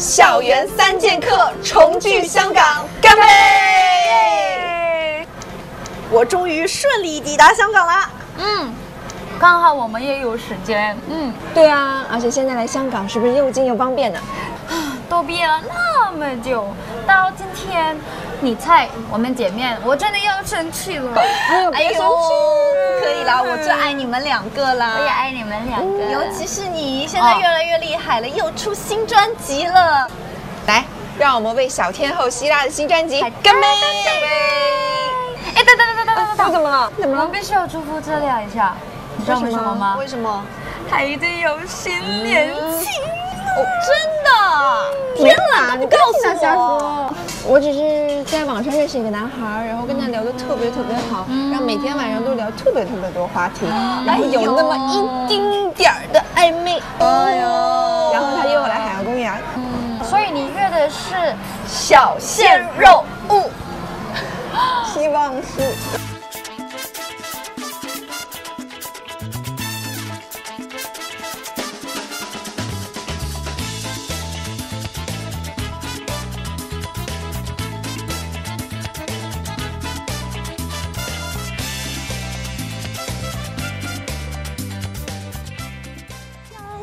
校园三剑客重聚香港，干杯！我终于顺利抵达香港了。嗯，刚好我们也有时间。嗯，对啊，而且现在来香港是不是又近又方便呢？都毕业了那么久，到今天你猜我们见面，我真的要生气了。哎呦，别生气，不可以啦，我最爱你们两个啦。我也爱你们两个，尤其是你，现在越来越厉害了，又出新专辑了。来，让我们为小天后希拉的新专辑干杯！干杯！哎，等等等等等等等，怎么了？怎么了？我们必须要祝福这俩一下，你知道为什么吗？为什么？他已经有新恋情。哦，真的？天哪！你告诉我，我只是在网上认识一个男孩，然后跟他聊得特别特别好，然后每天晚上都聊特别特别多话题，然后有那么一丁点儿的暧昧。哎呦！然后他约我来海洋公园。嗯，所以你约的是小鲜肉？物，希望是。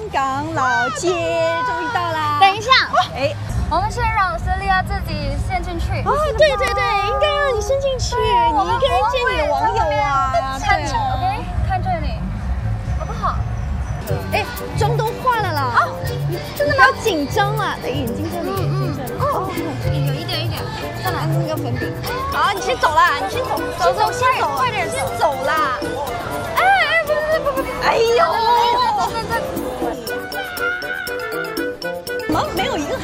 港老街终于到啦！等一下，哎，我们先让斯利亚自己先进去。哦，对对对，应该让你先进去，你一个人见你的网友啊，看着，OK，看这里，好不好？哎，妆都化了啦！啊，真的吗？不要紧张啊，在眼睛这里，眼睛这里。哦，有一点一点，再来那个粉饼。好，你先走啦，你先走，走走，先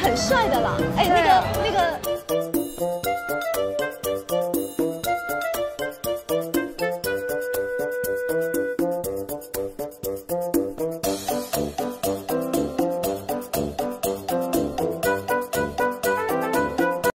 很帅的啦，哎，那个那个。